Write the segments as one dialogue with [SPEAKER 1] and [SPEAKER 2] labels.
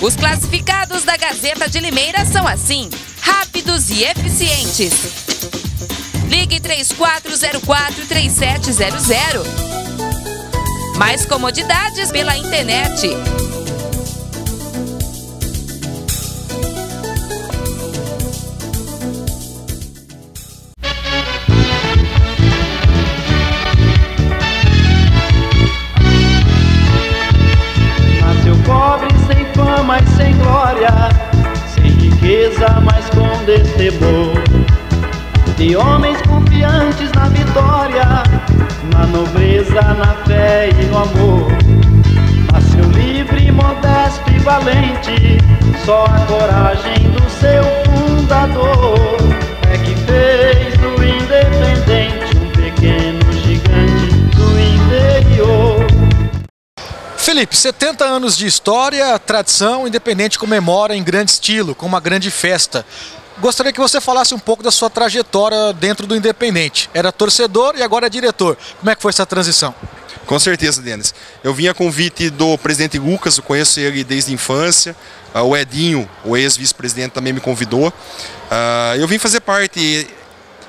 [SPEAKER 1] Os classificados da Gazeta de Limeira são assim: rápidos e eficientes. Ligue 3404-3700. Mais comodidades pela internet.
[SPEAKER 2] Nasceu pobre, e sem glória, sem riqueza, mas com destemor. De homens confiantes na vitória, na nobreza, na fé e no amor. Nasceu livre, modesto e valente, só a coragem do seu fundador é que fez do independente
[SPEAKER 3] Felipe, 70 anos de história, tradição, Independente comemora em grande estilo, com uma grande festa. Gostaria que você falasse um pouco da sua trajetória dentro do Independente. Era torcedor e agora é diretor. Como é que foi essa transição?
[SPEAKER 4] Com certeza, Denis. Eu vim a convite do presidente Lucas, eu conheço ele desde a infância. Ah, O Edinho, o ex-vice-presidente, também me convidou. Ah, Eu vim fazer parte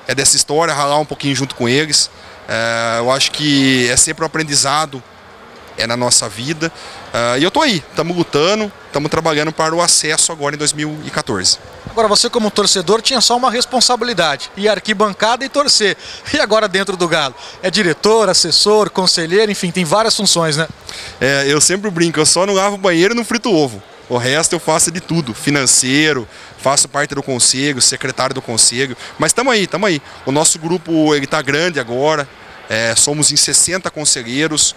[SPEAKER 4] é dessa história, ralar um pouquinho junto com eles. Ah, Eu acho que é sempre um aprendizado é na nossa vida. Ah, E eu tô aí, estamos lutando, estamos trabalhando para o acesso agora em 2014.
[SPEAKER 3] Agora, você como torcedor tinha só uma responsabilidade, ir arquibancada e torcer. E agora dentro do Galo? É diretor, assessor, conselheiro, enfim, tem várias funções, né?
[SPEAKER 4] É, eu sempre brinco, eu só não lavo o banheiro e não frito ovo. O resto eu faço de tudo, financeiro, faço parte do conselho, secretário do conselho. Mas estamos aí, estamos aí. O nosso grupo ele está grande agora, é, somos em 60 conselheiros,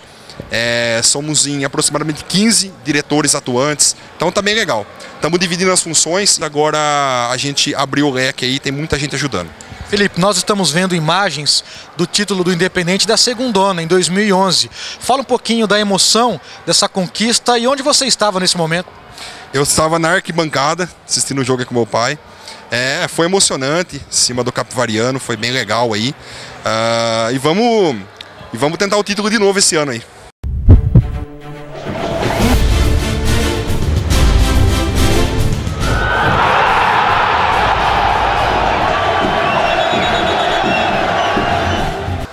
[SPEAKER 4] é, somos em aproximadamente 15 diretores atuantes, então tá bem legal. Estamos dividindo as funções, agora a gente abriu o leque aí, tem muita gente ajudando.
[SPEAKER 3] Felipe, nós estamos vendo imagens do título do Independente da Segundona, em 2011. Fala um pouquinho da emoção dessa conquista e onde você estava nesse momento.
[SPEAKER 4] Eu estava na arquibancada assistindo o jogo com meu pai. É, foi emocionante, em cima do Capivariano, foi bem legal aí. Ah, e vamos e vamos tentar o título de novo esse ano aí.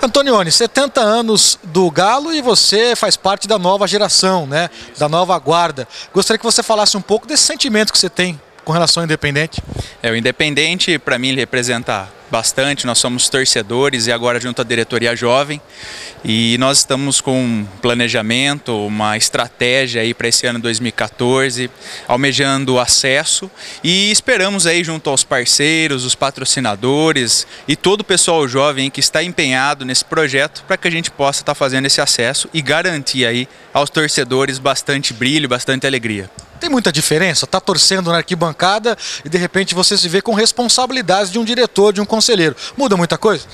[SPEAKER 3] Antonioni, 70 anos do Galo e você faz parte da nova geração, né? Da nova guarda. Gostaria que você falasse um pouco desse sentimento que você tem com relação ao Independente.
[SPEAKER 5] É, o Independente, para mim, ele representa bastante. Nós somos torcedores e agora junto à diretoria jovem. E nós estamos com um planejamento, uma estratégia aí para esse ano 2014, almejando o acesso e esperamos aí junto aos parceiros, os patrocinadores e todo o pessoal jovem que está empenhado nesse projeto para que a gente possa estar fazendo esse acesso e garantir aí aos torcedores bastante brilho, bastante alegria.
[SPEAKER 3] Tem muita diferença? Tá torcendo na arquibancada e de repente você se vê com responsabilidades de um diretor, de um conselheiro. Muda muita coisa?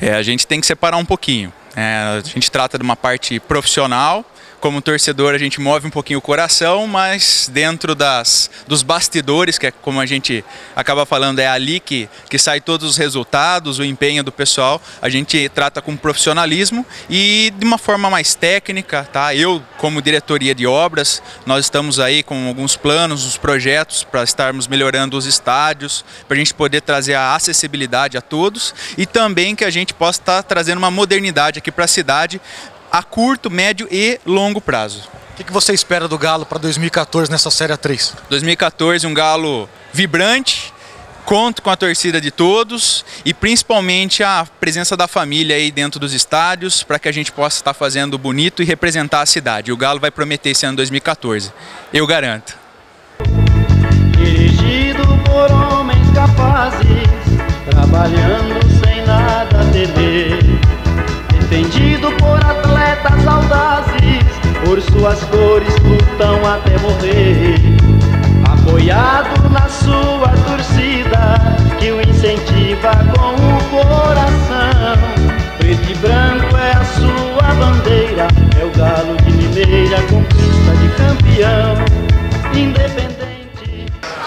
[SPEAKER 5] É, a gente tem que separar um pouquinho. É, a gente trata de uma parte profissional. Como torcedor, a gente move um pouquinho o coração, mas dentro das, dos bastidores, que é como a gente acaba falando, é ali que, que sai todos os resultados, o empenho do pessoal, a gente trata com profissionalismo e de uma forma mais técnica, tá? Eu, como diretoria de obras, nós estamos aí com alguns planos, os projetos para estarmos melhorando os estádios, para a gente poder trazer a acessibilidade a todos e também que a gente possa estar trazendo uma modernidade aqui para a cidade a curto, médio e longo prazo.
[SPEAKER 3] O que, que você espera do Galo para 2014 nessa Série A3?
[SPEAKER 5] 2014 um Galo vibrante, conto com a torcida de todos e principalmente a presença da família aí dentro dos estádios para que a gente possa estar fazendo bonito e representar a cidade. O Galo vai prometer esse ano 2014, eu garanto.
[SPEAKER 2] Dirigido por homens capazes, trabalhando sem nada temer. Defendido por atletas audazes, por suas cores lutam até morrer. Apoiado na sua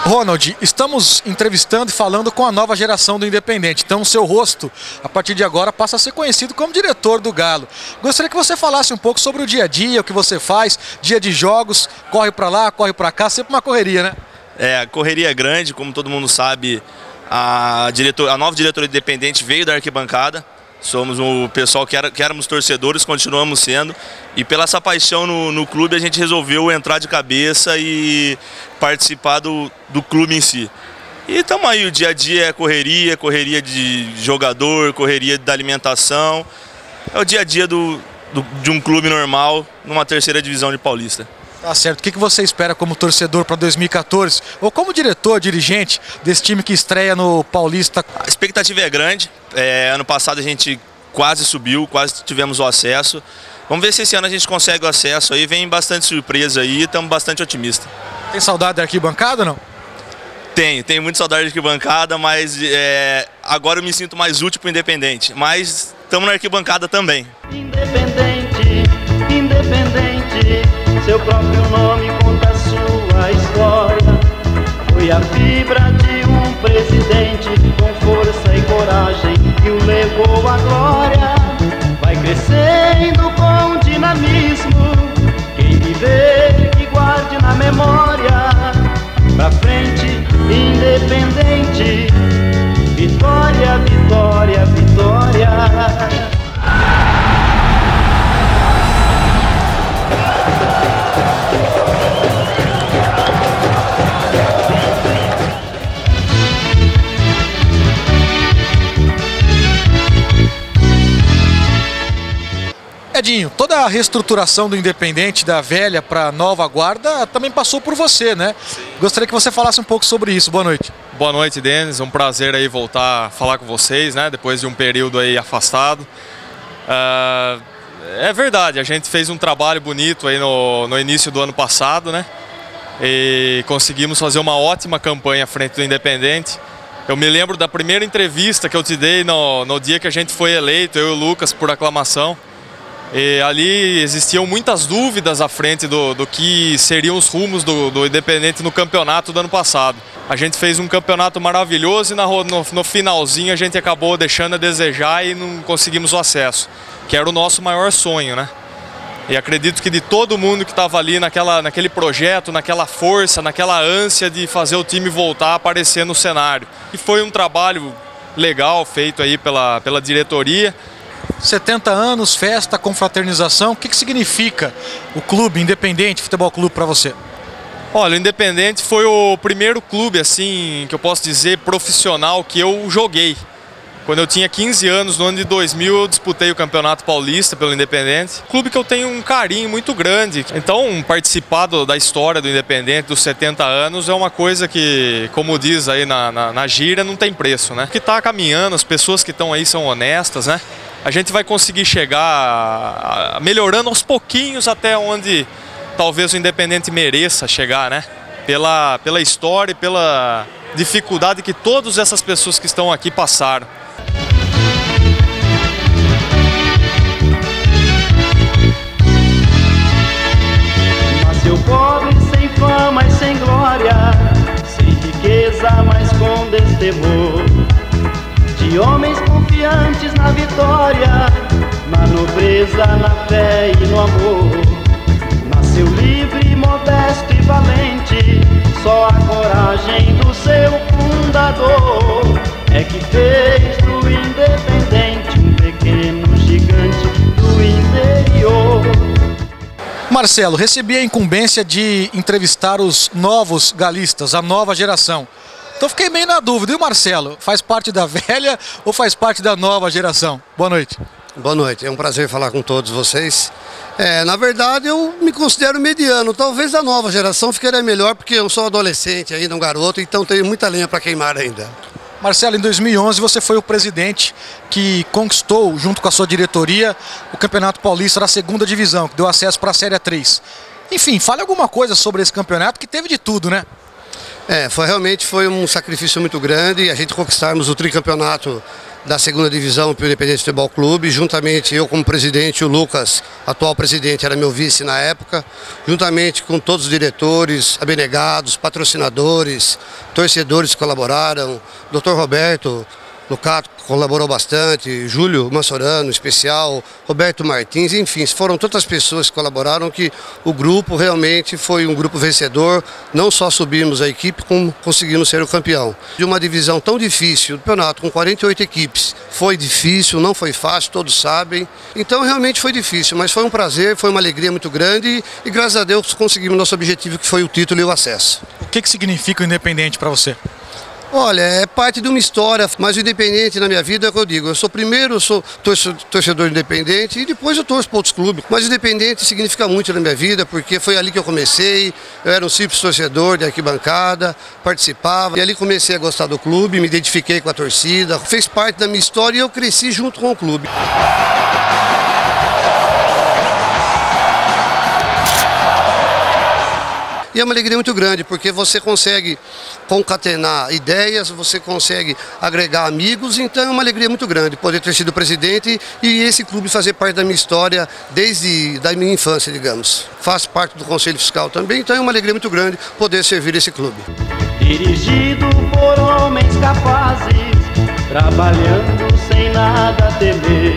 [SPEAKER 3] Ronald, estamos entrevistando e falando com a nova geração do Independente. Então, seu rosto, a partir de agora, passa a ser conhecido como diretor do Galo. Gostaria que você falasse um pouco sobre o dia a dia, o que você faz, dia de jogos, corre para lá, corre para cá, sempre uma correria, né?
[SPEAKER 6] É, a correria é grande, como todo mundo sabe, a, diretor, a nova diretora independente veio da arquibancada. Somos o pessoal que, era, que éramos torcedores, continuamos sendo. E pela essa paixão no, no clube, a gente resolveu entrar de cabeça e participar do, do clube em si. E estamos aí, o dia a dia é correria, correria de jogador, correria da alimentação. É o dia a dia do, do de um clube normal numa terceira divisão de Paulista.
[SPEAKER 3] Tá certo. O que você espera como torcedor para 2014? Ou como diretor, dirigente desse time que estreia no Paulista?
[SPEAKER 6] A expectativa é grande. É, ano passado a gente quase subiu, quase tivemos o acesso. Vamos ver se esse ano a gente consegue o acesso aí. Vem bastante surpresa aí, estamos bastante otimistas.
[SPEAKER 3] Tem saudade da arquibancada ou não?
[SPEAKER 6] Tenho, tenho muita saudade da arquibancada, mas é, agora eu me sinto mais útil para o Independente. Mas estamos na arquibancada também.
[SPEAKER 2] Independente, independente seu próprio nome conta sua história. Foi a fibra de um presidente
[SPEAKER 3] Toda a reestruturação do Independente da velha para nova guarda também passou por você, né? Sim. Gostaria que você falasse um pouco sobre isso. Boa noite.
[SPEAKER 7] Boa noite, Denis. Um prazer aí voltar a falar com vocês, né? Depois de um período aí afastado. Uh, é verdade, a gente fez um trabalho bonito aí no, no início do ano passado, né? E conseguimos fazer uma ótima campanha à frente do Independente. Eu me lembro da primeira entrevista que eu te dei no, no dia que a gente foi eleito, eu e o Lucas, por aclamação. E ali existiam muitas dúvidas à frente do, do que seriam os rumos do, do, Independente no campeonato do ano passado. A gente fez um campeonato maravilhoso e na, no, no, finalzinho a gente acabou deixando a desejar e não conseguimos o acesso, que era o nosso maior sonho, né? E acredito que de todo mundo que estava ali naquela, naquele projeto, naquela força, naquela ânsia de fazer o time voltar a aparecer no cenário. E foi um trabalho legal feito aí pela, pela diretoria
[SPEAKER 3] 70 anos, festa, confraternização. O que, que significa o clube Independente Futebol Clube para você?
[SPEAKER 7] Olha, o Independente foi o primeiro clube, assim, que eu posso dizer, profissional que eu joguei. Quando eu tinha 15 anos, no ano de 2000, eu disputei o Campeonato Paulista pelo Independente. Clube que eu tenho um carinho muito grande. Então, participar do, da história do Independente dos 70 anos é uma coisa que, como diz aí na, na, na gíria, não tem preço, né? Que está caminhando, as pessoas que estão aí são honestas, né? A gente vai conseguir chegar melhorando aos pouquinhos até onde talvez o Independente mereça chegar, né? Pela, pela história e pela dificuldade que todas essas pessoas que estão aqui passaram.
[SPEAKER 2] Nasceu pobre, sem fama e sem glória, sem riqueza, mas com destemor de homens confiantes
[SPEAKER 3] Marcelo, recebi a incumbência de entrevistar os novos galistas, a nova geração. Então fiquei meio na dúvida. E o Marcelo, faz parte da velha ou faz parte da nova geração? Boa noite.
[SPEAKER 8] Boa noite, é um prazer falar com todos vocês. É, na verdade, eu me considero mediano. Talvez a nova geração ficaria melhor, porque eu sou adolescente ainda, um garoto, então tenho muita lenha para queimar ainda.
[SPEAKER 3] Marcelo, em 2011 você foi o presidente que conquistou, junto com a sua diretoria, o Campeonato Paulista da segunda divisão, que deu acesso para a Série 3. Enfim, fale alguma coisa sobre esse campeonato que teve de tudo, né?
[SPEAKER 8] É, foi realmente foi um sacrifício muito grande a gente conquistarmos o tricampeonato da segunda divisão para o Independente Futebol Clube, juntamente eu como presidente, o Lucas, atual presidente, era meu vice na época, juntamente com todos os diretores, abnegados, patrocinadores, torcedores que colaboraram, Dr. Roberto, Lucato colaborou bastante, Júlio Massorano, especial, Roberto Martins, enfim, foram tantas pessoas que colaboraram que o grupo realmente foi um grupo vencedor. Não só subimos a equipe, como conseguimos ser o campeão. De uma divisão tão difícil, o campeonato com 48 equipes, foi difícil, não foi fácil, todos sabem. Então realmente foi difícil, mas foi um prazer, foi uma alegria muito grande e graças a Deus conseguimos nosso objetivo que foi o título e o acesso.
[SPEAKER 3] O que, que significa o Independente para você?
[SPEAKER 8] Olha, é parte de uma história, mas o independente na minha vida é o que eu digo. Eu sou primeiro, eu sou torcedor independente e depois eu torço para outros clubes. Mas independente significa muito na minha vida, porque foi ali que eu comecei. Eu era um simples torcedor de arquibancada, participava. E ali comecei a gostar do clube, me identifiquei com a torcida, fez parte da minha história e eu cresci junto com o clube. E é uma alegria muito grande, porque você consegue concatenar ideias, você consegue agregar amigos, então é uma alegria muito grande poder ter sido presidente e esse clube fazer parte da minha história desde da minha infância, digamos. Faço parte do Conselho Fiscal também, então é uma alegria muito grande poder servir esse clube.
[SPEAKER 2] Dirigido por homens capazes, trabalhando sem nada temer,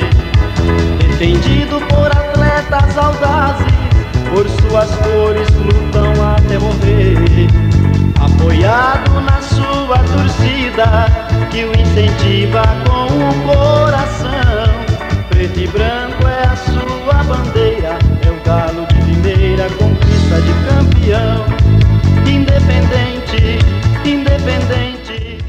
[SPEAKER 2] defendido por atletas audazes por suas cores lutam Apoiado na sua torcida, que o incentiva com o coração. Preto e branco é a sua bandeira, é o galo de primeira conquista de campeão. Independente, independente.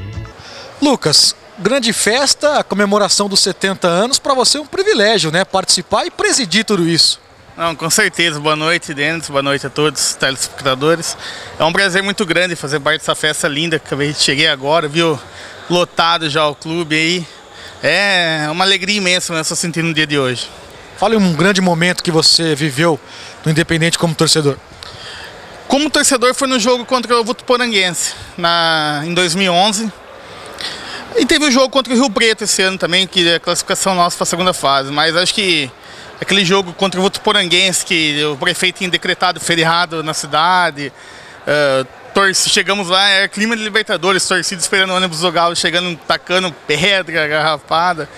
[SPEAKER 3] Lucas, grande festa, a comemoração dos 70 anos, para você é um privilégio, né? Participar e presidir tudo isso.
[SPEAKER 9] Não, com certeza. Boa noite, Denis. Boa noite a todos os telespectadores. É um prazer muito grande fazer parte dessa festa linda que eu cheguei agora, viu? Lotado já o clube aí. É uma alegria imensa, né? Estou sentindo no dia de hoje.
[SPEAKER 3] Fale um grande momento que você viveu no Independente como torcedor.
[SPEAKER 9] Como torcedor foi no jogo contra o Votuporanguense, na, em 2011. E teve o jogo contra o Rio Preto esse ano também, que é a classificação nossa para a segunda fase. Mas acho que aquele jogo contra o Votuporanguense, que o prefeito tinha decretado feriado na cidade. Uh, chegamos lá, era clima de Libertadores, torcida esperando o ônibus do Galo, chegando, tacando pedra, garrafada.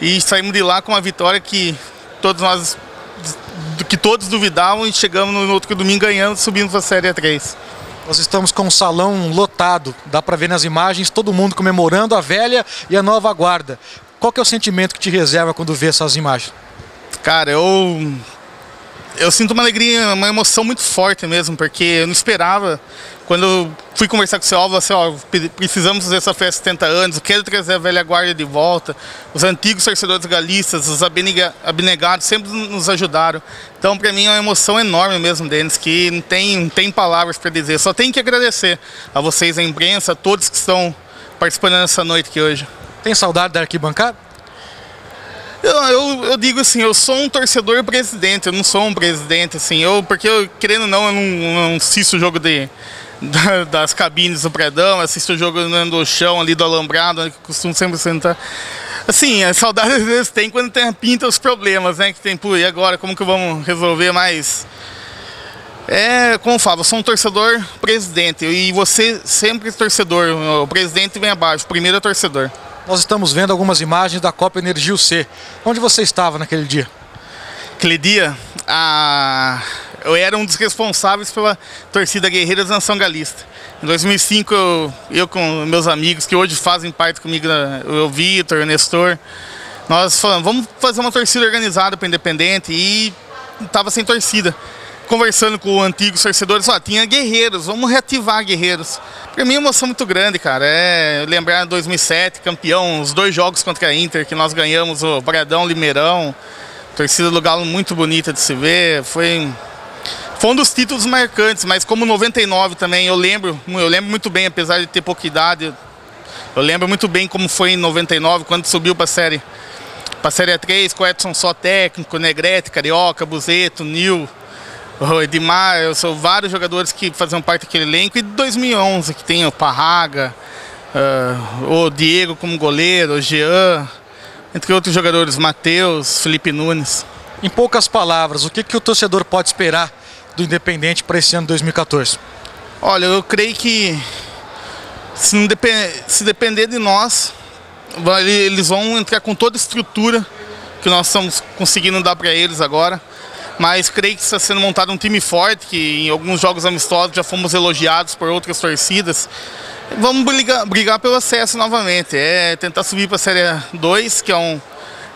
[SPEAKER 9] E saímos de lá com uma vitória que todos nós que todos duvidavam e chegamos no outro domingo ganhando, subindo para a Série 3.
[SPEAKER 3] Nós estamos com um salão lotado, dá para ver nas imagens todo mundo comemorando a velha e a nova guarda. Qual que é o sentimento que te reserva quando vê essas imagens?
[SPEAKER 9] Cara, eu. Eu sinto uma alegria, uma emoção muito forte mesmo, porque eu não esperava. Quando eu fui conversar com o seu Alvo, assim, ó, precisamos fazer essa festa 70 anos, quero trazer a velha guarda de volta. Os antigos torcedores galistas, os abnegados sempre nos ajudaram. Então, para mim, é uma emoção enorme mesmo deles, que não tem, não tem palavras para dizer. Só tenho que agradecer a vocês, a imprensa, a todos que estão participando nessa noite aqui hoje.
[SPEAKER 3] Tem saudade da arquibancada?
[SPEAKER 9] Eu, eu, eu, digo assim, eu sou um torcedor presidente, eu não sou um presidente, assim, eu, porque eu, querendo ou não, eu não, assisto o jogo de, da, das cabines do predão, assisto o jogo no chão ali do alambrado, que costumo sempre sentar. Assim, a saudade às vezes tem quando tem, pinta os problemas, né? Que tem, pô, e agora, como que vamos resolver mais? É, como eu falo, eu sou um torcedor presidente e você sempre torcedor, o presidente vem abaixo, primeiro é torcedor.
[SPEAKER 3] Nós estamos vendo algumas imagens da Copa Energio C. Onde você estava naquele dia?
[SPEAKER 9] Aquele dia, a... eu era um dos responsáveis pela torcida Guerreiras Nação Galista. Em 2005, eu, eu, com meus amigos que hoje fazem parte comigo, o Vitor, o Nestor, nós falamos, vamos fazer uma torcida organizada para Independente e estava sem torcida conversando com antigos torcedores, ó, tinha guerreiros, vamos reativar guerreiros. Para mim é uma emoção muito grande, cara. É lembrar 2007, campeão, os dois jogos contra a Inter que nós ganhamos, o Bradão, Limeirão. Torcida do Galo muito bonita de se ver. Foi foi um dos títulos marcantes, mas como 99 também, eu lembro, eu lembro muito bem, apesar de ter pouca idade, eu lembro muito bem como foi em 99, quando subiu para a série para a série 3, com o Edson só técnico, Negrete, Carioca, Buzeto, Nil, o Edmar, eu sou vários jogadores que faziam parte daquele elenco. E 2011, que tem o Parraga, uh, o Diego como goleiro, o Jean. entre outros jogadores, Matheus, Felipe Nunes.
[SPEAKER 3] Em poucas palavras, o que, que o torcedor pode esperar do Independente para esse ano 2014?
[SPEAKER 9] Olha, eu creio que se, se depender de nós, eles vão entrar com toda a estrutura que nós estamos conseguindo dar para eles agora. Mas creio que está sendo montado um time forte, que em alguns jogos amistosos já fomos elogiados por outras torcidas. Vamos brigar, brigar pelo acesso novamente, é tentar subir para a Série 2, que é um,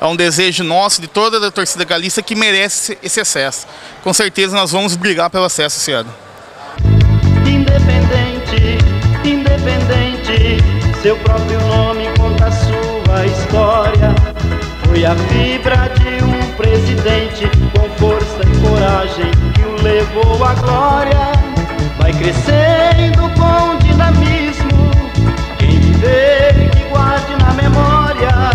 [SPEAKER 9] é um desejo nosso, de toda a torcida galista, que merece esse acesso. Com certeza nós vamos brigar pelo acesso esse ano.
[SPEAKER 2] Independente, independente, seu próprio nome conta a sua história. Foi a fibra presidente com força e coragem que o levou à glória. Vai crescendo com dinamismo. Quem viver que guarde na memória.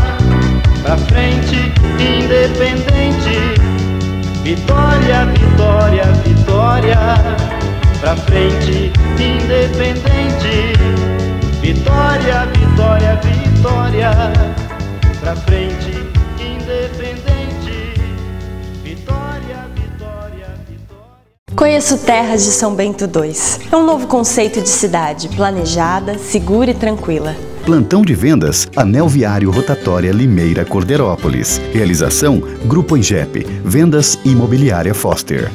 [SPEAKER 2] Pra frente, independente. Vitória, vitória, vitória.
[SPEAKER 10] Conheço Terras de São Bento II. É um novo conceito de cidade, planejada, segura e tranquila.
[SPEAKER 11] Plantão de vendas, Anel Viário Rotatória Limeira Corderópolis. Realização, Grupo Ingep, Vendas Imobiliária Foster.